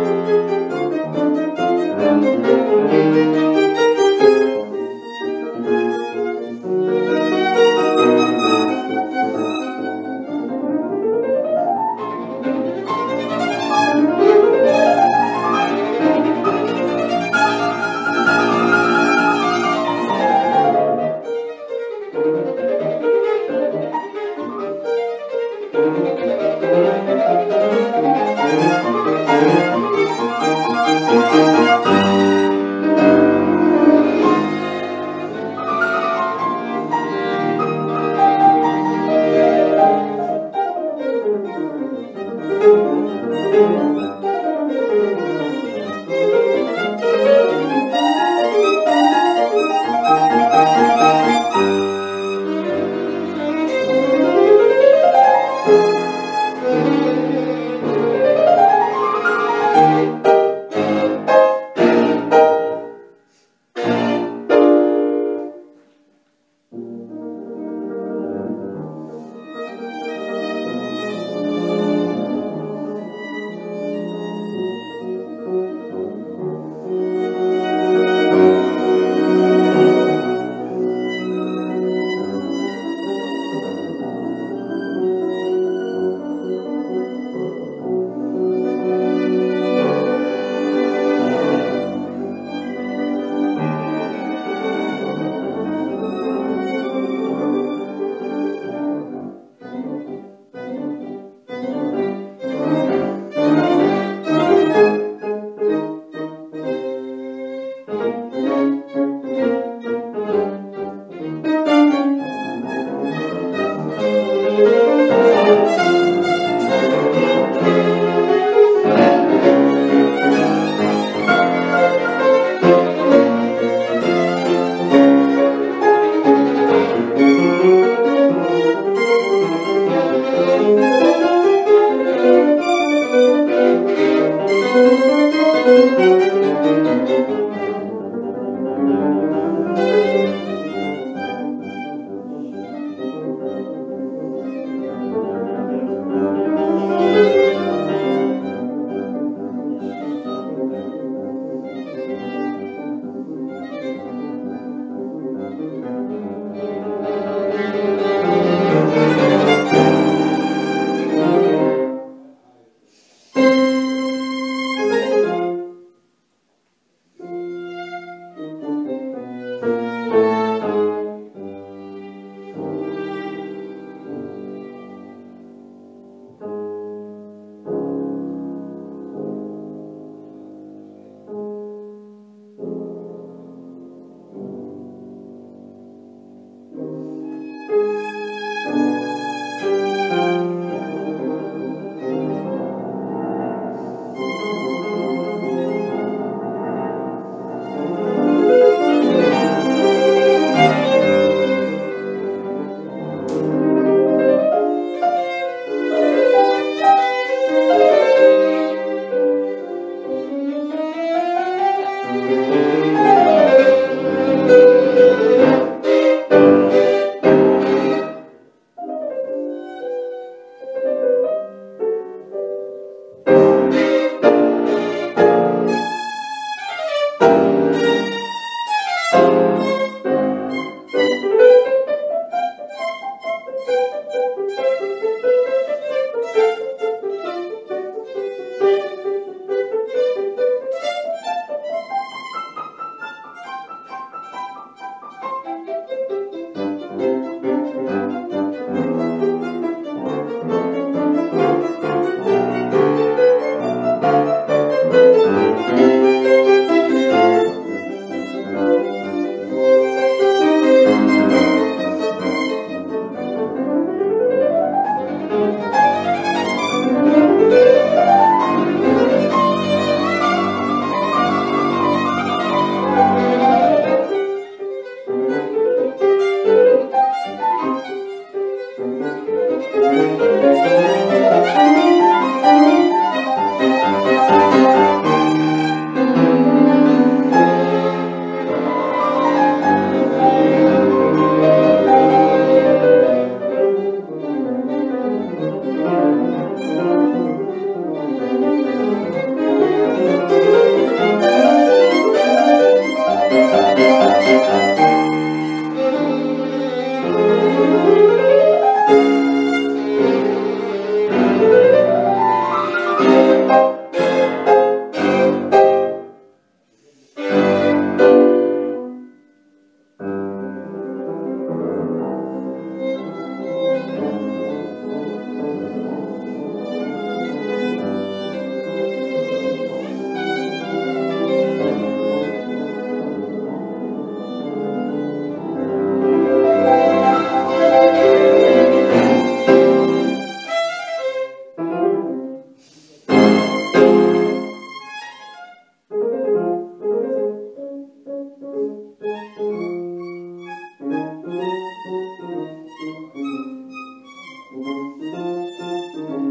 Thank Música Thank you.